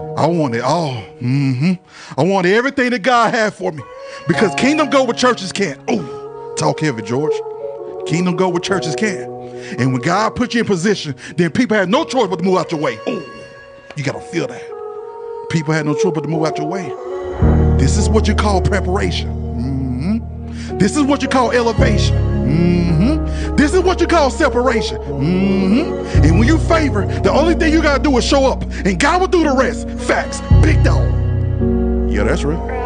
I want it all. Mm-hmm. I want everything that God had for me. Because kingdom go where churches can't. Oh, talk heavy, George. Kingdom go where churches can. And when God put you in position, then people have no choice but to move out your way. Oh, you gotta feel that. People had no choice but to move out your way. This is what you call preparation. Mm-hmm. This is what you call elevation. Mm-hmm. This is what you call separation. Mm-hmm. And when you favor, the only thing you gotta do is show up, and God will do the rest. Facts. Big dog. Yeah, that's real.